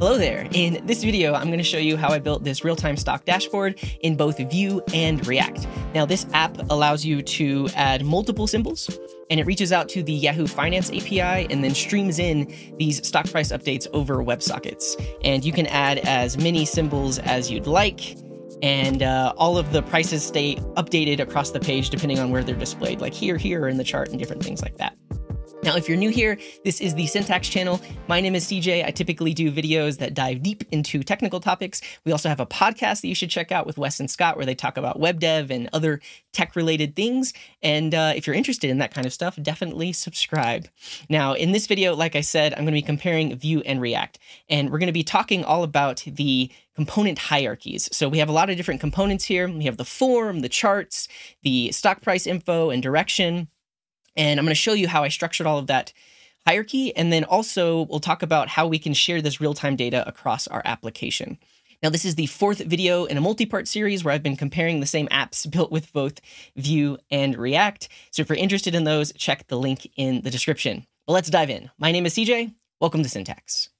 Hello there. In this video, I'm going to show you how I built this real-time stock dashboard in both Vue and React. Now, this app allows you to add multiple symbols, and it reaches out to the Yahoo Finance API and then streams in these stock price updates over WebSockets. And you can add as many symbols as you'd like, and uh, all of the prices stay updated across the page depending on where they're displayed, like here, here, in the chart, and different things like that. Now, if you're new here, this is the Syntax channel. My name is CJ. I typically do videos that dive deep into technical topics. We also have a podcast that you should check out with Wes and Scott, where they talk about web dev and other tech related things. And uh, if you're interested in that kind of stuff, definitely subscribe. Now, in this video, like I said, I'm going to be comparing Vue and React, and we're going to be talking all about the component hierarchies. So we have a lot of different components here. We have the form, the charts, the stock price info, and direction. And I'm going to show you how I structured all of that hierarchy. And then also we'll talk about how we can share this real-time data across our application. Now, this is the fourth video in a multi-part series where I've been comparing the same apps built with both Vue and React. So if you're interested in those, check the link in the description. But let's dive in. My name is CJ. Welcome to Syntax.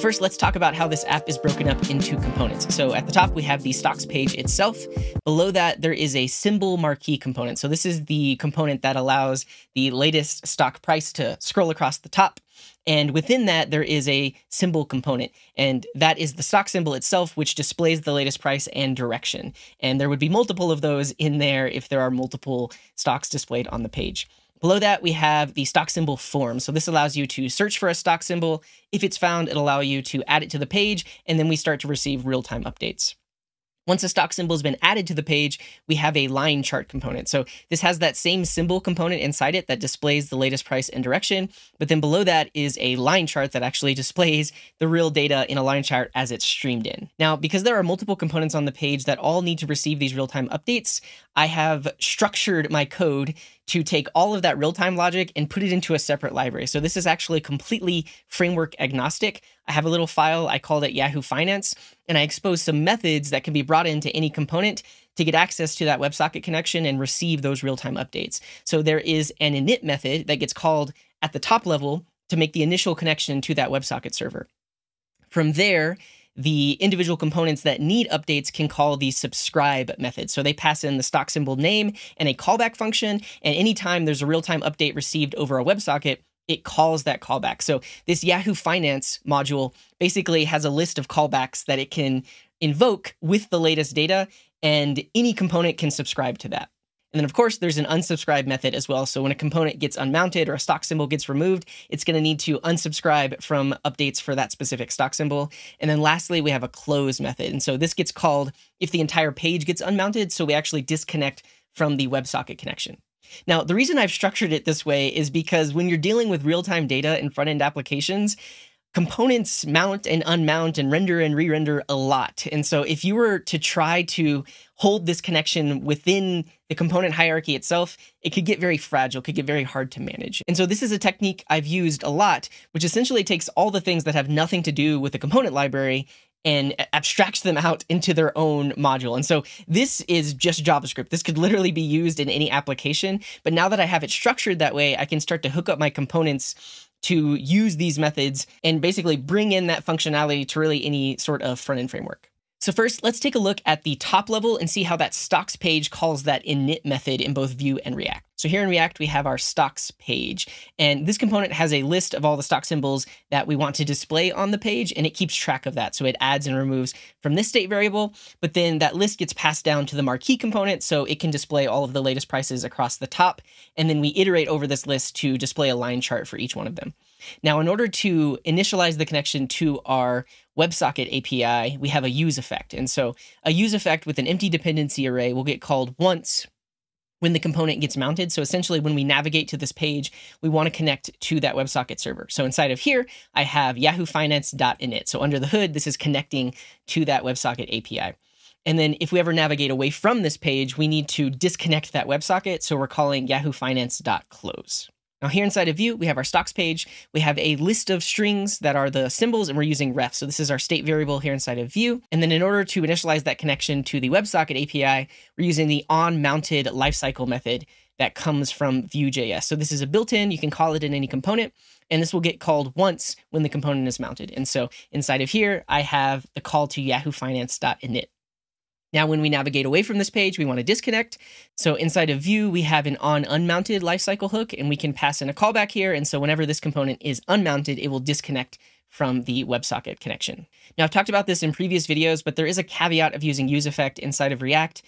First, let's talk about how this app is broken up into components. So at the top, we have the stocks page itself. Below that, there is a symbol marquee component. So this is the component that allows the latest stock price to scroll across the top. And within that, there is a symbol component, and that is the stock symbol itself, which displays the latest price and direction. And there would be multiple of those in there if there are multiple stocks displayed on the page. Below that, we have the stock symbol form. So this allows you to search for a stock symbol. If it's found, it'll allow you to add it to the page, and then we start to receive real-time updates. Once a stock symbol has been added to the page, we have a line chart component. So this has that same symbol component inside it that displays the latest price and direction. But then below that is a line chart that actually displays the real data in a line chart as it's streamed in. Now, because there are multiple components on the page that all need to receive these real-time updates, I have structured my code to take all of that real-time logic and put it into a separate library. So this is actually completely framework agnostic. I have a little file, I called it Yahoo Finance, and I expose some methods that can be brought into any component to get access to that WebSocket connection and receive those real-time updates. So there is an init method that gets called at the top level to make the initial connection to that WebSocket server. From there, the individual components that need updates can call the subscribe method. So they pass in the stock symbol name and a callback function. And anytime there's a real time update received over a WebSocket, it calls that callback. So this Yahoo Finance module basically has a list of callbacks that it can invoke with the latest data, and any component can subscribe to that. And then, of course, there's an unsubscribe method as well. So when a component gets unmounted or a stock symbol gets removed, it's going to need to unsubscribe from updates for that specific stock symbol. And then lastly, we have a close method. And so this gets called if the entire page gets unmounted. So we actually disconnect from the WebSocket connection. Now, the reason I've structured it this way is because when you're dealing with real time data in front end applications, components mount and unmount and render and re-render a lot. And so if you were to try to hold this connection within the component hierarchy itself, it could get very fragile, could get very hard to manage. And so this is a technique I've used a lot, which essentially takes all the things that have nothing to do with the component library and abstracts them out into their own module. And so this is just JavaScript. This could literally be used in any application. But now that I have it structured that way, I can start to hook up my components to use these methods and basically bring in that functionality to really any sort of front end framework. So first, let's take a look at the top level and see how that stocks page calls that init method in both Vue and React. So here in React, we have our stocks page, and this component has a list of all the stock symbols that we want to display on the page, and it keeps track of that. So it adds and removes from this state variable, but then that list gets passed down to the marquee component, so it can display all of the latest prices across the top, and then we iterate over this list to display a line chart for each one of them. Now, in order to initialize the connection to our WebSocket API, we have a use effect. And so a use effect with an empty dependency array will get called once when the component gets mounted. So essentially, when we navigate to this page, we want to connect to that WebSocket server. So inside of here, I have Yahoo yahoofinance.init. So under the hood, this is connecting to that WebSocket API. And then if we ever navigate away from this page, we need to disconnect that WebSocket. So we're calling Yahoo yahoofinance.close. Now here inside of Vue, we have our stocks page. We have a list of strings that are the symbols and we're using ref. So this is our state variable here inside of Vue. And then in order to initialize that connection to the WebSocket API, we're using the on-mounted lifecycle method that comes from Vue.js. So this is a built-in, you can call it in any component. and this will get called once when the component is mounted. And so inside of here, I have the call to yahoofinance.init. Now, when we navigate away from this page, we want to disconnect. So inside of Vue, we have an on unmounted lifecycle hook, and we can pass in a callback here. And so whenever this component is unmounted, it will disconnect from the WebSocket connection. Now, I've talked about this in previous videos, but there is a caveat of using useEffect inside of React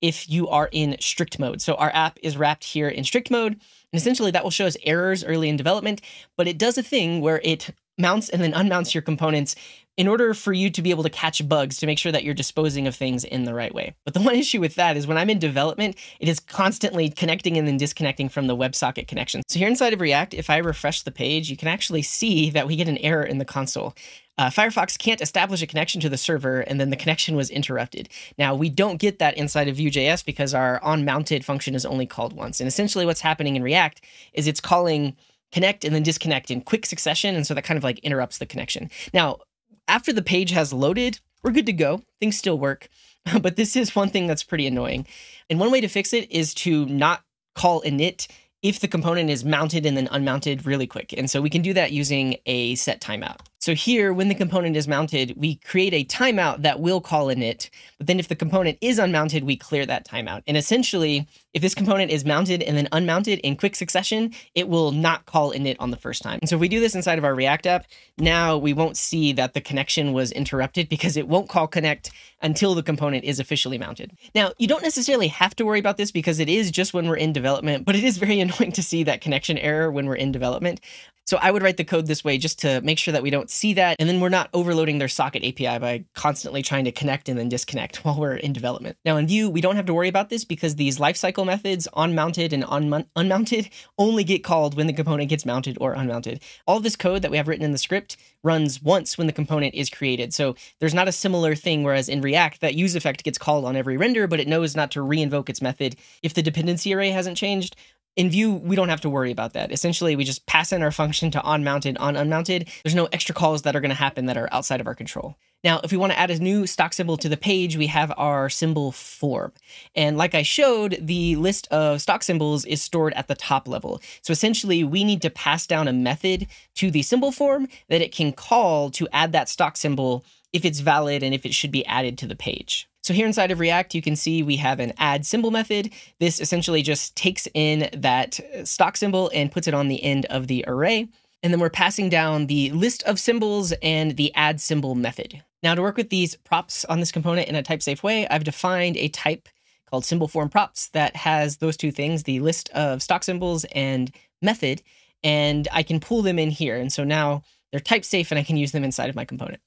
if you are in strict mode. So our app is wrapped here in strict mode, and essentially that will show us errors early in development, but it does a thing where it mounts and then unmounts your components in order for you to be able to catch bugs to make sure that you're disposing of things in the right way. But the one issue with that is when I'm in development, it is constantly connecting and then disconnecting from the WebSocket connection. So here inside of React, if I refresh the page, you can actually see that we get an error in the console. Uh, Firefox can't establish a connection to the server, and then the connection was interrupted. Now, we don't get that inside of Vue.js because our on-mounted function is only called once. And essentially what's happening in React is it's calling connect and then disconnect in quick succession, and so that kind of like interrupts the connection. Now, after the page has loaded, we're good to go. Things still work. But this is one thing that's pretty annoying. And one way to fix it is to not call init if the component is mounted and then unmounted really quick. And so we can do that using a set timeout. So here, when the component is mounted, we create a timeout that will call init, but then if the component is unmounted, we clear that timeout. And essentially, if this component is mounted and then unmounted in quick succession, it will not call init on the first time. And so if we do this inside of our React app, now we won't see that the connection was interrupted because it won't call connect until the component is officially mounted. Now, you don't necessarily have to worry about this because it is just when we're in development, but it is very annoying to see that connection error when we're in development. So I would write the code this way just to make sure that we don't see that. And then we're not overloading their socket API by constantly trying to connect and then disconnect while we're in development. Now in Vue, we don't have to worry about this because these lifecycle methods on mounted and on unmounted only get called when the component gets mounted or unmounted. All this code that we have written in the script runs once when the component is created. So there's not a similar thing, whereas in React, that use effect gets called on every render, but it knows not to reinvoke its method if the dependency array hasn't changed in Vue, we don't have to worry about that. Essentially, we just pass in our function to on mounted, on unmounted. There's no extra calls that are going to happen that are outside of our control. Now, if we want to add a new stock symbol to the page, we have our symbol form. And like I showed, the list of stock symbols is stored at the top level. So essentially, we need to pass down a method to the symbol form that it can call to add that stock symbol if it's valid and if it should be added to the page. So here inside of React, you can see we have an add symbol method. This essentially just takes in that stock symbol and puts it on the end of the array. And then we're passing down the list of symbols and the add symbol method. Now to work with these props on this component in a type safe way, I've defined a type called symbol form props that has those two things, the list of stock symbols and method, and I can pull them in here. And so now they're type safe and I can use them inside of my component.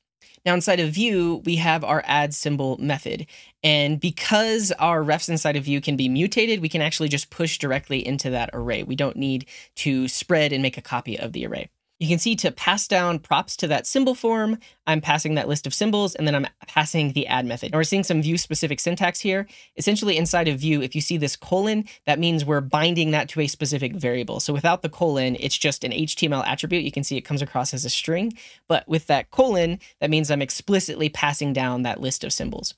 Now inside of Vue, we have our add symbol method. And because our refs inside of Vue can be mutated, we can actually just push directly into that array. We don't need to spread and make a copy of the array. You can see to pass down props to that symbol form, I'm passing that list of symbols and then I'm passing the add method. And we're seeing some Vue specific syntax here. Essentially inside of Vue, if you see this colon, that means we're binding that to a specific variable. So without the colon, it's just an HTML attribute. You can see it comes across as a string, but with that colon, that means I'm explicitly passing down that list of symbols.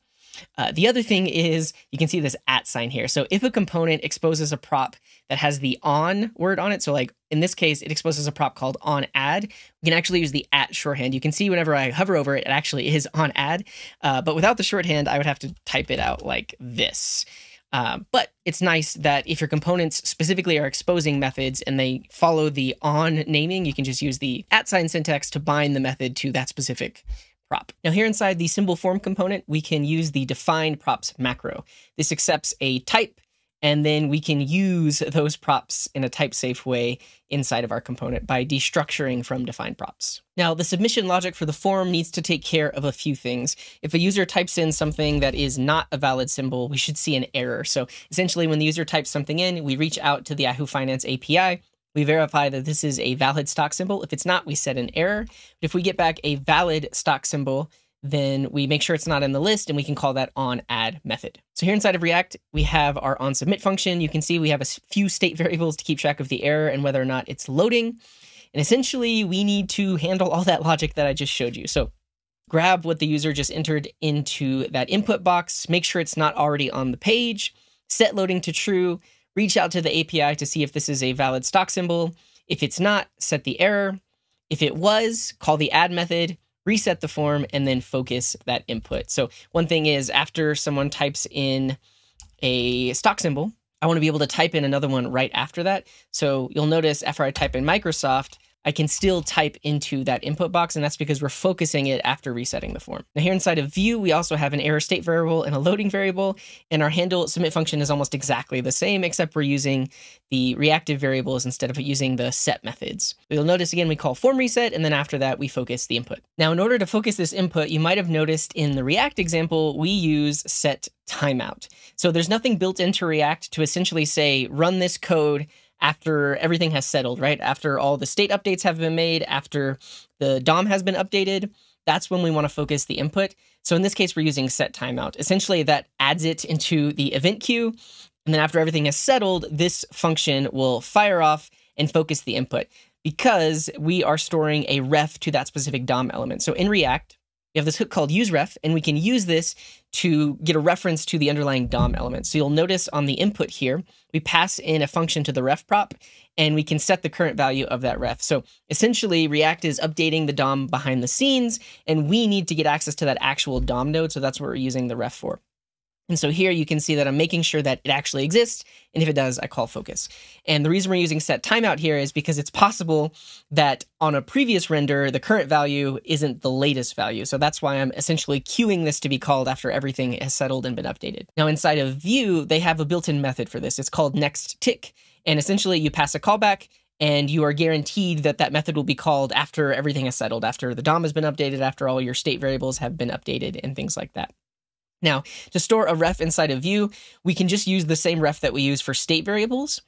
Uh, the other thing is you can see this at sign here. So if a component exposes a prop that has the on word on it, so like in this case, it exposes a prop called on add, we can actually use the at shorthand. You can see whenever I hover over it, it actually is on add. Uh, but without the shorthand, I would have to type it out like this. Uh, but it's nice that if your components specifically are exposing methods and they follow the on naming, you can just use the at sign syntax to bind the method to that specific prop. Now here inside the symbol form component, we can use the define props macro. This accepts a type, and then we can use those props in a type safe way inside of our component by destructuring from defined props. Now, the submission logic for the form needs to take care of a few things. If a user types in something that is not a valid symbol, we should see an error. So essentially, when the user types something in, we reach out to the Yahoo Finance API, we verify that this is a valid stock symbol. If it's not, we set an error. But if we get back a valid stock symbol, then we make sure it's not in the list and we can call that on add method. So here inside of React, we have our on submit function. You can see we have a few state variables to keep track of the error and whether or not it's loading. And essentially we need to handle all that logic that I just showed you. So grab what the user just entered into that input box, make sure it's not already on the page, set loading to true, reach out to the API to see if this is a valid stock symbol. If it's not, set the error. If it was, call the add method, reset the form, and then focus that input. So one thing is after someone types in a stock symbol, I want to be able to type in another one right after that. So you'll notice after I type in Microsoft, I can still type into that input box, and that's because we're focusing it after resetting the form. Now here inside of Vue, we also have an error state variable and a loading variable, and our handle submit function is almost exactly the same, except we're using the reactive variables instead of using the set methods. You'll notice again, we call form reset, and then after that, we focus the input. Now, in order to focus this input, you might have noticed in the React example, we use set timeout. So there's nothing built into React to essentially say, run this code after everything has settled, right? After all the state updates have been made, after the DOM has been updated, that's when we want to focus the input. So in this case, we're using set timeout. Essentially, that adds it into the event queue. And then after everything has settled, this function will fire off and focus the input because we are storing a ref to that specific DOM element. So in React, we have this hook called useRef, and we can use this to get a reference to the underlying DOM element. So you'll notice on the input here, we pass in a function to the ref prop, and we can set the current value of that ref. So essentially, React is updating the DOM behind the scenes, and we need to get access to that actual DOM node, so that's what we're using the ref for. And so here you can see that I'm making sure that it actually exists. And if it does, I call focus. And the reason we're using set timeout here is because it's possible that on a previous render, the current value isn't the latest value. So that's why I'm essentially queuing this to be called after everything has settled and been updated. Now inside of Vue, they have a built-in method for this. It's called next tick. And essentially you pass a callback and you are guaranteed that that method will be called after everything has settled, after the DOM has been updated, after all your state variables have been updated and things like that. Now, to store a ref inside of Vue, we can just use the same ref that we use for state variables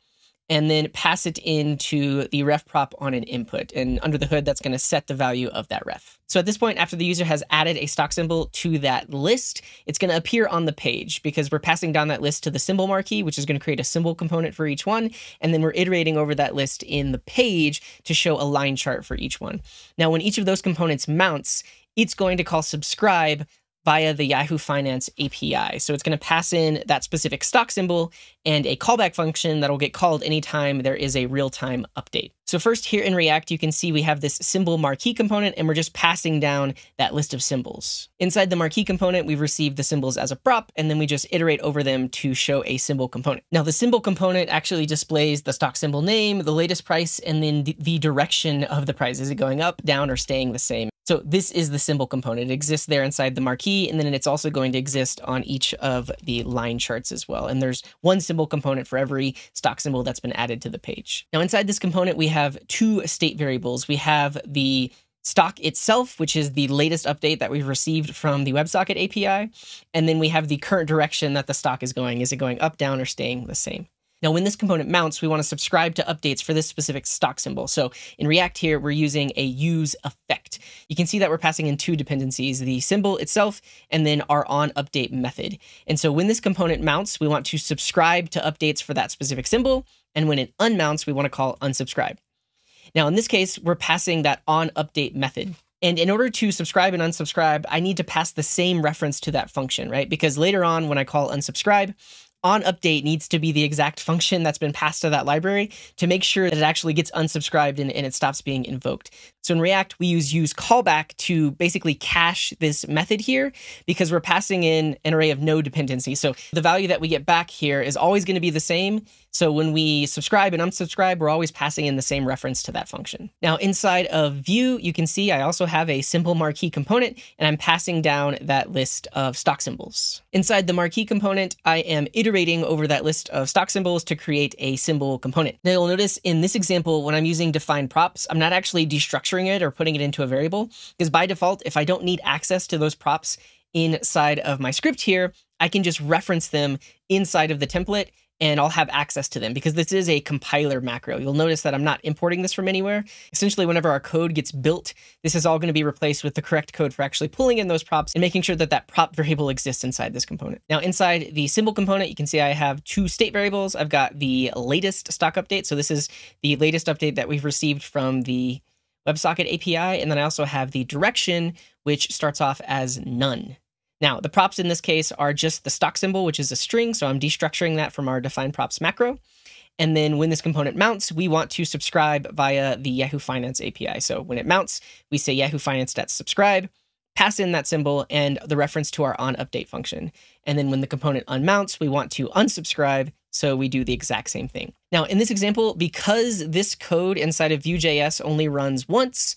and then pass it into the ref prop on an input. And under the hood, that's going to set the value of that ref. So at this point, after the user has added a stock symbol to that list, it's going to appear on the page because we're passing down that list to the symbol marquee, which is going to create a symbol component for each one. And then we're iterating over that list in the page to show a line chart for each one. Now, when each of those components mounts, it's going to call subscribe via the Yahoo Finance API. So it's going to pass in that specific stock symbol and a callback function that'll get called anytime there is a real-time update. So first here in React, you can see we have this symbol marquee component and we're just passing down that list of symbols. Inside the marquee component, we've received the symbols as a prop and then we just iterate over them to show a symbol component. Now the symbol component actually displays the stock symbol name, the latest price, and then the direction of the price. Is it going up, down, or staying the same? So this is the symbol component. It exists there inside the marquee, and then it's also going to exist on each of the line charts as well. And there's one symbol component for every stock symbol that's been added to the page. Now inside this component, we have two state variables. We have the stock itself, which is the latest update that we've received from the WebSocket API. And then we have the current direction that the stock is going. Is it going up, down, or staying the same? Now, when this component mounts, we want to subscribe to updates for this specific stock symbol. So in React here, we're using a use effect. You can see that we're passing in two dependencies, the symbol itself, and then our on update method. And so when this component mounts, we want to subscribe to updates for that specific symbol. And when it unmounts, we want to call unsubscribe. Now, in this case, we're passing that on update method. And in order to subscribe and unsubscribe, I need to pass the same reference to that function, right? Because later on, when I call unsubscribe, on update needs to be the exact function that's been passed to that library to make sure that it actually gets unsubscribed and, and, it stops being invoked. So in React, we use use callback to basically cache this method here because we're passing in an array of no dependency. So the value that we get back here is always going to be the same. So when we subscribe and unsubscribe, we're always passing in the same reference to that function. Now inside of Vue, you can see I also have a symbol marquee component and I'm passing down that list of stock symbols. Inside the marquee component, I am iterating over that list of stock symbols to create a symbol component. Now you'll notice in this example, when I'm using define props, I'm not actually destructuring it or putting it into a variable because by default, if I don't need access to those props inside of my script here, I can just reference them inside of the template and I'll have access to them because this is a compiler macro. You'll notice that I'm not importing this from anywhere. Essentially, whenever our code gets built, this is all going to be replaced with the correct code for actually pulling in those props and making sure that that prop variable exists inside this component. Now, inside the symbol component, you can see I have two state variables. I've got the latest stock update. So this is the latest update that we've received from the WebSocket API. And then I also have the direction, which starts off as none. Now, the props in this case are just the stock symbol, which is a string, so I'm destructuring that from our define props macro. And then when this component mounts, we want to subscribe via the Yahoo Finance API. So when it mounts, we say Yahoo Finance.subscribe, pass in that symbol and the reference to our on update function. And then when the component unmounts, we want to unsubscribe. So we do the exact same thing. Now, in this example, because this code inside of Vue.js only runs once,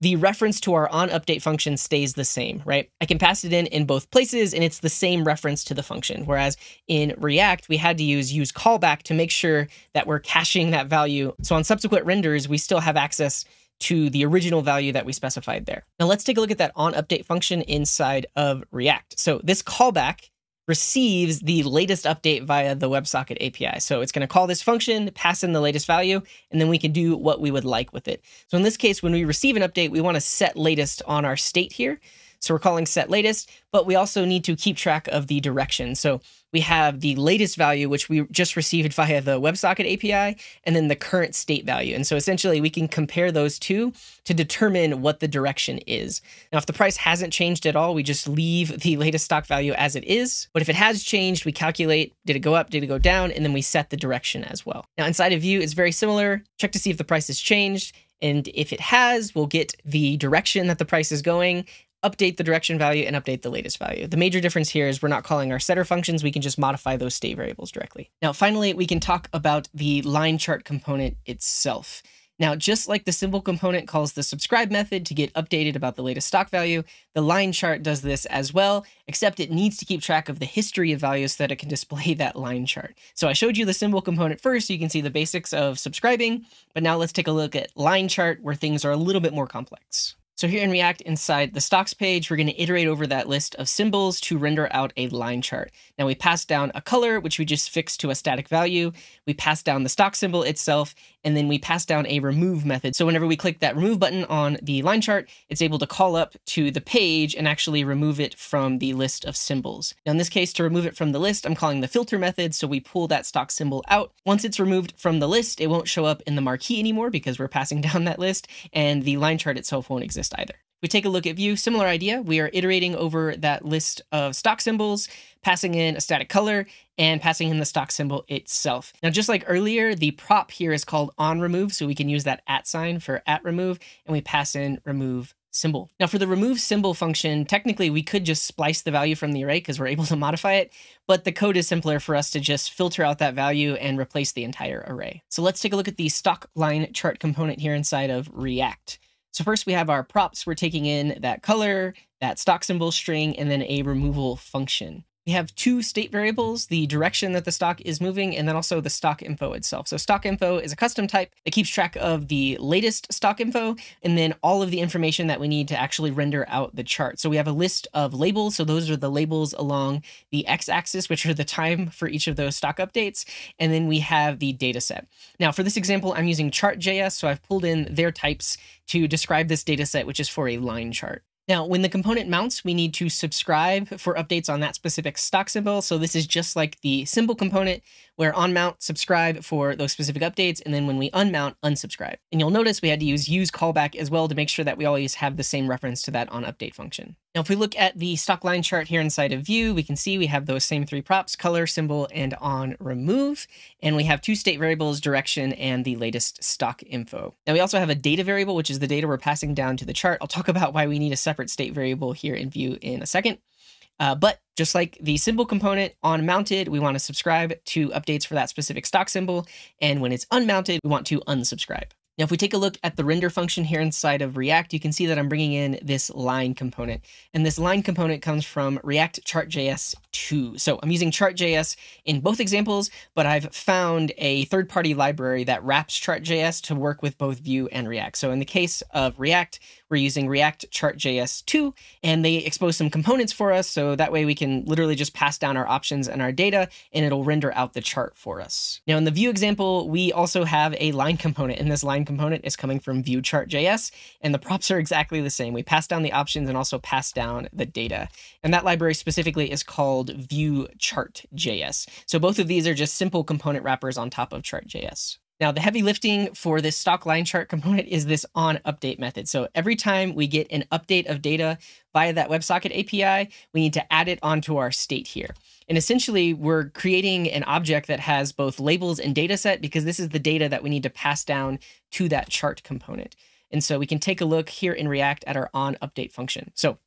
the reference to our on update function stays the same, right? I can pass it in in both places and it's the same reference to the function. Whereas in React, we had to use use callback to make sure that we're caching that value. So on subsequent renders, we still have access to the original value that we specified there. Now let's take a look at that on update function inside of React. So this callback receives the latest update via the WebSocket API. So it's going to call this function, pass in the latest value, and then we can do what we would like with it. So in this case, when we receive an update, we want to set latest on our state here. So we're calling set latest, but we also need to keep track of the direction. So we have the latest value, which we just received via the WebSocket API, and then the current state value. And so essentially we can compare those two to determine what the direction is. Now, if the price hasn't changed at all, we just leave the latest stock value as it is. But if it has changed, we calculate, did it go up, did it go down, and then we set the direction as well. Now, inside of Vue, it's very similar. Check to see if the price has changed. And if it has, we'll get the direction that the price is going update the direction value and update the latest value. The major difference here is we're not calling our setter functions. We can just modify those state variables directly. Now, finally, we can talk about the line chart component itself. Now, just like the symbol component calls the subscribe method to get updated about the latest stock value, the line chart does this as well, except it needs to keep track of the history of values so that it can display that line chart. So I showed you the symbol component first so you can see the basics of subscribing, but now let's take a look at line chart where things are a little bit more complex. So here in React, inside the stocks page, we're going to iterate over that list of symbols to render out a line chart. Now we pass down a color, which we just fixed to a static value. We pass down the stock symbol itself, and then we pass down a remove method. So whenever we click that remove button on the line chart, it's able to call up to the page and actually remove it from the list of symbols. Now in this case, to remove it from the list, I'm calling the filter method. So we pull that stock symbol out. Once it's removed from the list, it won't show up in the marquee anymore because we're passing down that list, and the line chart itself won't exist either. We take a look at Vue, similar idea. We are iterating over that list of stock symbols, passing in a static color, and passing in the stock symbol itself. Now, just like earlier, the prop here is called on remove, so we can use that at sign for at remove, and we pass in remove symbol. Now for the remove symbol function, technically we could just splice the value from the array because we're able to modify it, but the code is simpler for us to just filter out that value and replace the entire array. So let's take a look at the stock line chart component here inside of React. So first we have our props. We're taking in that color, that stock symbol string, and then a removal function we have two state variables, the direction that the stock is moving, and then also the stock info itself. So stock info is a custom type that keeps track of the latest stock info, and then all of the information that we need to actually render out the chart. So we have a list of labels. So those are the labels along the x-axis, which are the time for each of those stock updates. And then we have the data set. Now for this example, I'm using chart.js, so I've pulled in their types to describe this data set, which is for a line chart. Now, when the component mounts, we need to subscribe for updates on that specific stock symbol. So this is just like the symbol component where on mount, subscribe for those specific updates. And then when we unmount, unsubscribe. And you'll notice we had to use use callback as well to make sure that we always have the same reference to that on update function. Now, if we look at the stock line chart here inside of Vue, we can see we have those same three props, color, symbol, and on remove. And we have two state variables, direction, and the latest stock info. Now, we also have a data variable, which is the data we're passing down to the chart. I'll talk about why we need a separate state variable here in Vue in a second. Uh, but just like the symbol component on mounted, we want to subscribe to updates for that specific stock symbol. And when it's unmounted, we want to unsubscribe. Now, if we take a look at the render function here inside of React, you can see that I'm bringing in this line component. And this line component comes from React Chart.js 2. So I'm using Chart.js in both examples, but I've found a third-party library that wraps Chart.js to work with both Vue and React. So in the case of React, we're using React Chart.js 2, and they expose some components for us. So that way we can literally just pass down our options and our data, and it'll render out the chart for us. Now in the Vue example, we also have a line component, and this line component is coming from Vue Chart.js, and the props are exactly the same. We pass down the options and also pass down the data. And that library specifically is called Vue Chart.js. So both of these are just simple component wrappers on top of Chart.js. Now, the heavy lifting for this stock line chart component is this on update method. So every time we get an update of data via that WebSocket API, we need to add it onto our state here. And essentially, we're creating an object that has both labels and data set because this is the data that we need to pass down to that chart component. And so we can take a look here in React at our on update function. So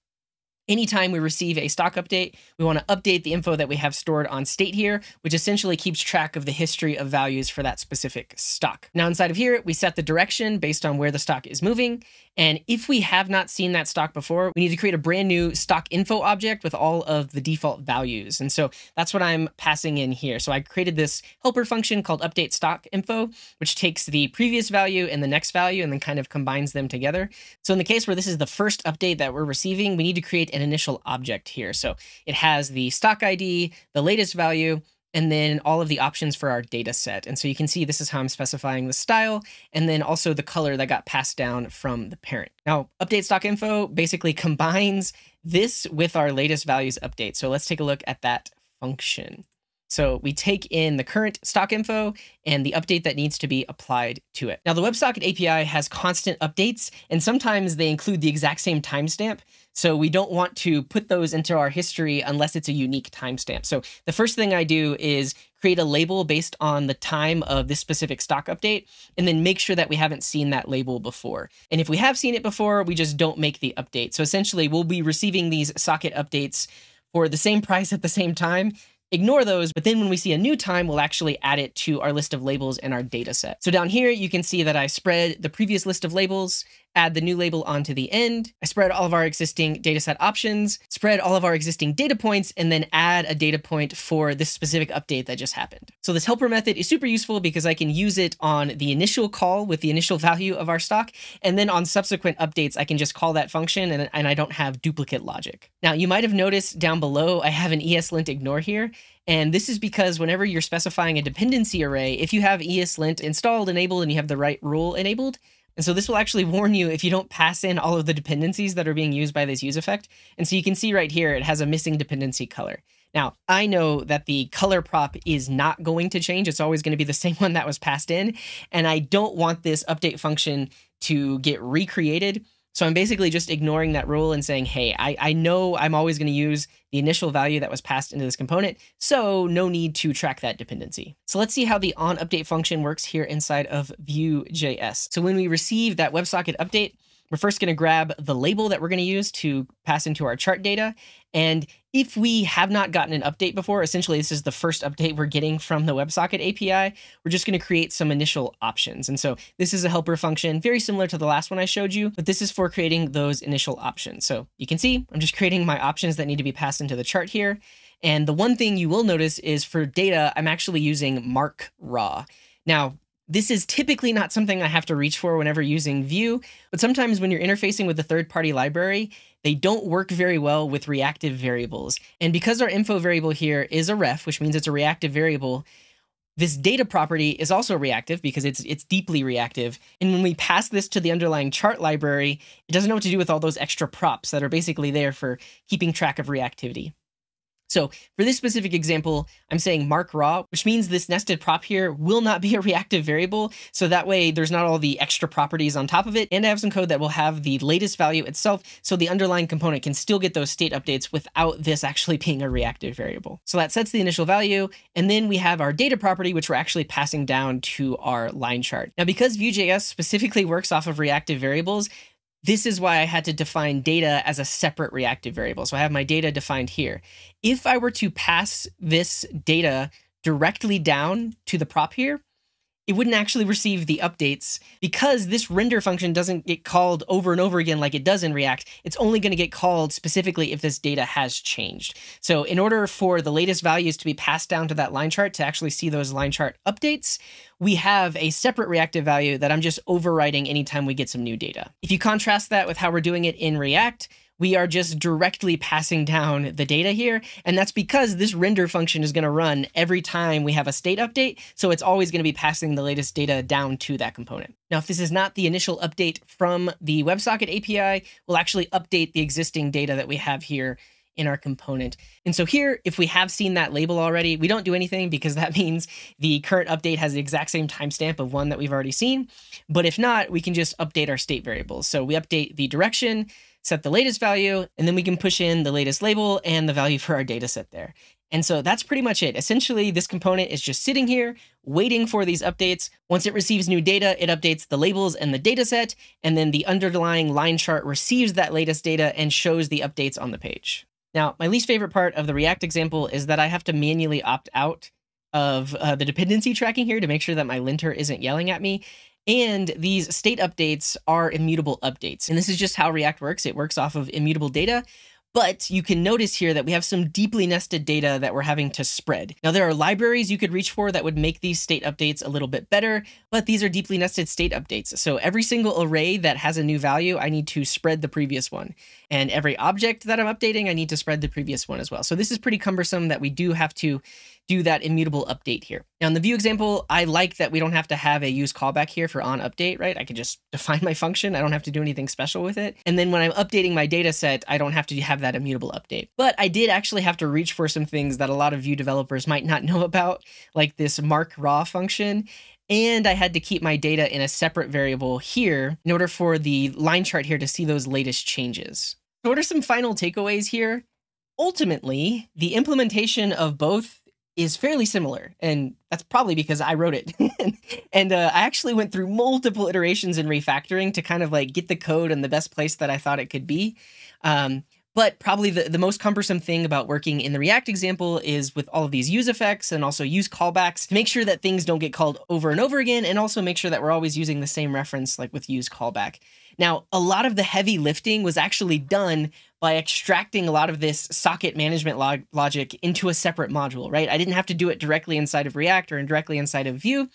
Anytime we receive a stock update, we want to update the info that we have stored on state here, which essentially keeps track of the history of values for that specific stock. Now inside of here, we set the direction based on where the stock is moving. And if we have not seen that stock before, we need to create a brand new stock info object with all of the default values. And so that's what I'm passing in here. So I created this helper function called update stock info, which takes the previous value and the next value and then kind of combines them together. So in the case where this is the first update that we're receiving, we need to create an initial object here. So it has the stock ID, the latest value, and then all of the options for our data set. And so you can see this is how I'm specifying the style and then also the color that got passed down from the parent. Now, update stock info basically combines this with our latest values update. So let's take a look at that function. So we take in the current stock info and the update that needs to be applied to it. Now the WebSocket API has constant updates and sometimes they include the exact same timestamp. So we don't want to put those into our history unless it's a unique timestamp. So the first thing I do is create a label based on the time of this specific stock update, and then make sure that we haven't seen that label before. And if we have seen it before, we just don't make the update. So essentially, we'll be receiving these socket updates for the same price at the same time, ignore those, but then when we see a new time, we'll actually add it to our list of labels in our data set. So down here, you can see that I spread the previous list of labels, add the new label onto the end. I spread all of our existing dataset options, spread all of our existing data points, and then add a data point for this specific update that just happened. So this helper method is super useful because I can use it on the initial call with the initial value of our stock, and then on subsequent updates, I can just call that function and, and I don't have duplicate logic. Now, you might have noticed down below, I have an ESLint ignore here, and this is because whenever you're specifying a dependency array, if you have ESLint installed, enabled, and you have the right rule enabled, and so this will actually warn you if you don't pass in all of the dependencies that are being used by this use effect. And so you can see right here, it has a missing dependency color. Now, I know that the color prop is not going to change. It's always going to be the same one that was passed in. And I don't want this update function to get recreated. So I'm basically just ignoring that rule and saying, hey, I, I know I'm always going to use the initial value that was passed into this component, so no need to track that dependency. So let's see how the onUpdate function works here inside of Vue.js. So when we receive that WebSocket update, we're first going to grab the label that we're going to use to pass into our chart data. And if we have not gotten an update before, essentially this is the first update we're getting from the WebSocket API, we're just going to create some initial options. And so this is a helper function, very similar to the last one I showed you, but this is for creating those initial options. So you can see I'm just creating my options that need to be passed into the chart here. And the one thing you will notice is for data, I'm actually using mark raw. Now, this is typically not something I have to reach for whenever using Vue, but sometimes when you're interfacing with a third-party library, they don't work very well with reactive variables. And because our info variable here is a ref, which means it's a reactive variable, this data property is also reactive because it's it's deeply reactive. And when we pass this to the underlying chart library, it doesn't know what to do with all those extra props that are basically there for keeping track of reactivity. So for this specific example, I'm saying mark raw, which means this nested prop here will not be a reactive variable. So that way there's not all the extra properties on top of it. And I have some code that will have the latest value itself. So the underlying component can still get those state updates without this actually being a reactive variable. So that sets the initial value. And then we have our data property, which we're actually passing down to our line chart. Now, because Vue.js specifically works off of reactive variables, this is why I had to define data as a separate reactive variable. So I have my data defined here. If I were to pass this data directly down to the prop here, it wouldn't actually receive the updates because this render function doesn't get called over and over again like it does in React. It's only going to get called specifically if this data has changed. So in order for the latest values to be passed down to that line chart to actually see those line chart updates, we have a separate reactive value that I'm just overriding anytime we get some new data. If you contrast that with how we're doing it in React, we are just directly passing down the data here. And that's because this render function is going to run every time we have a state update. So it's always going to be passing the latest data down to that component. Now, if this is not the initial update from the WebSocket API, we'll actually update the existing data that we have here in our component. And so here, if we have seen that label already, we don't do anything because that means the current update has the exact same timestamp of one that we've already seen. But if not, we can just update our state variables. So we update the direction, set the latest value, and then we can push in the latest label and the value for our data set there. And so that's pretty much it. Essentially, this component is just sitting here waiting for these updates. Once it receives new data, it updates the labels and the data set, and then the underlying line chart receives that latest data and shows the updates on the page. Now, my least favorite part of the React example is that I have to manually opt out of uh, the dependency tracking here to make sure that my linter isn't yelling at me. And these state updates are immutable updates. And this is just how React works. It works off of immutable data, but you can notice here that we have some deeply nested data that we're having to spread. Now, there are libraries you could reach for that would make these state updates a little bit better, but these are deeply nested state updates. So every single array that has a new value, I need to spread the previous one. And every object that I'm updating, I need to spread the previous one as well. So this is pretty cumbersome that we do have to do that immutable update here. Now in the Vue example, I like that we don't have to have a use callback here for on update, right? I can just define my function. I don't have to do anything special with it. And then when I'm updating my data set, I don't have to have that immutable update. But I did actually have to reach for some things that a lot of Vue developers might not know about, like this mark raw function and I had to keep my data in a separate variable here in order for the line chart here to see those latest changes. So what are some final takeaways here? Ultimately, the implementation of both is fairly similar, and that's probably because I wrote it. and uh, I actually went through multiple iterations in refactoring to kind of like get the code in the best place that I thought it could be. Um, but probably the, the most cumbersome thing about working in the React example is with all of these use effects and also use callbacks, to make sure that things don't get called over and over again, and also make sure that we're always using the same reference like with use callback. Now, a lot of the heavy lifting was actually done by extracting a lot of this socket management log logic into a separate module, right? I didn't have to do it directly inside of React or directly inside of Vue.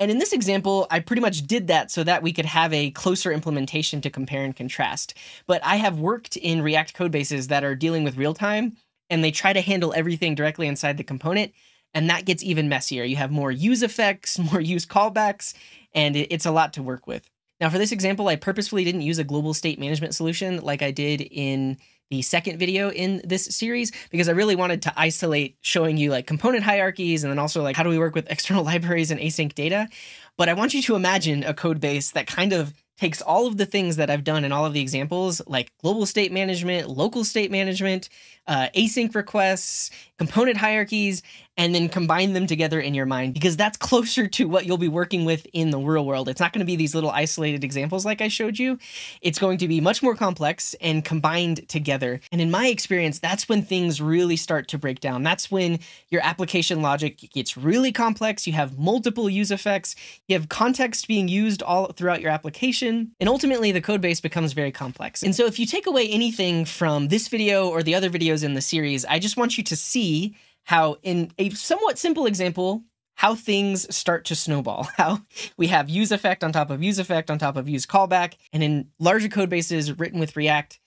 And in this example, I pretty much did that so that we could have a closer implementation to compare and contrast. But I have worked in React code bases that are dealing with real time and they try to handle everything directly inside the component. And that gets even messier. You have more use effects, more use callbacks, and it's a lot to work with. Now, for this example, I purposefully didn't use a global state management solution like I did in the second video in this series because I really wanted to isolate showing you like component hierarchies and then also like how do we work with external libraries and async data. But I want you to imagine a code base that kind of takes all of the things that I've done in all of the examples, like global state management, local state management, uh, async requests, component hierarchies, and then combine them together in your mind because that's closer to what you'll be working with in the real world. It's not going to be these little isolated examples like I showed you. It's going to be much more complex and combined together. And in my experience, that's when things really start to break down. That's when your application logic gets really complex. You have multiple use effects, you have context being used all throughout your application, and ultimately the code base becomes very complex. And so if you take away anything from this video or the other videos videos in the series, I just want you to see how, in a somewhat simple example, how things start to snowball. How we have use effect on top of use effect on top of use callback. And in larger code bases written with React,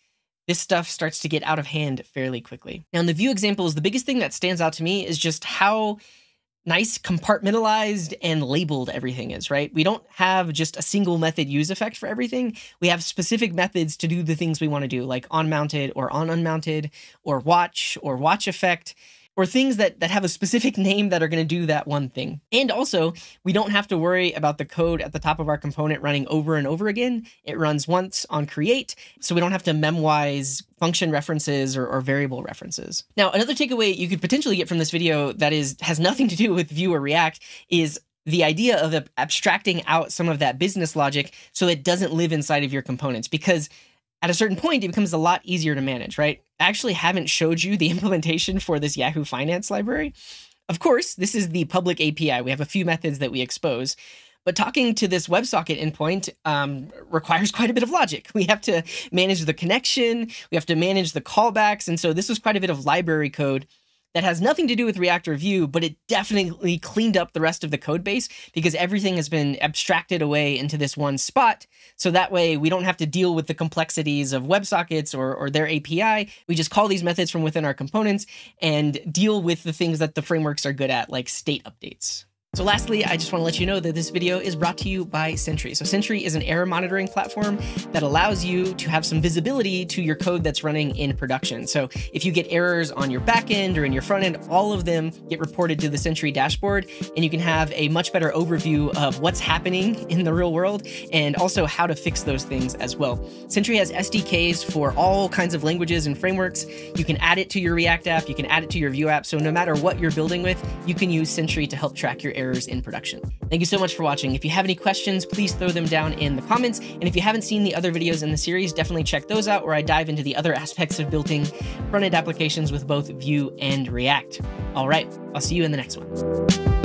this stuff starts to get out of hand fairly quickly. Now, in the Vue examples, the biggest thing that stands out to me is just how nice compartmentalized and labeled everything is, right? We don't have just a single method use effect for everything. We have specific methods to do the things we want to do, like on mounted or on unmounted or watch or watch effect or things that, that have a specific name that are going to do that one thing. And also, we don't have to worry about the code at the top of our component running over and over again. It runs once on create, so we don't have to memoize function references or, or variable references. Now, another takeaway you could potentially get from this video that is has nothing to do with Vue or React is the idea of abstracting out some of that business logic so it doesn't live inside of your components because at a certain point, it becomes a lot easier to manage, right? I actually haven't showed you the implementation for this Yahoo Finance library. Of course, this is the public API. We have a few methods that we expose. But talking to this WebSocket endpoint um, requires quite a bit of logic. We have to manage the connection, we have to manage the callbacks. And so this was quite a bit of library code that has nothing to do with React or Vue, but it definitely cleaned up the rest of the code base because everything has been abstracted away into this one spot. So that way we don't have to deal with the complexities of WebSockets or, or their API. We just call these methods from within our components and deal with the things that the frameworks are good at, like state updates. So lastly, I just want to let you know that this video is brought to you by Sentry. So Sentry is an error monitoring platform that allows you to have some visibility to your code that's running in production. So if you get errors on your backend or in your front end, all of them get reported to the Sentry dashboard, and you can have a much better overview of what's happening in the real world and also how to fix those things as well. Sentry has SDKs for all kinds of languages and frameworks. You can add it to your React app, you can add it to your Vue app. So no matter what you're building with, you can use Sentry to help track your errors in production. Thank you so much for watching. If you have any questions, please throw them down in the comments. And if you haven't seen the other videos in the series, definitely check those out where I dive into the other aspects of building front-end applications with both Vue and React. All right, I'll see you in the next one.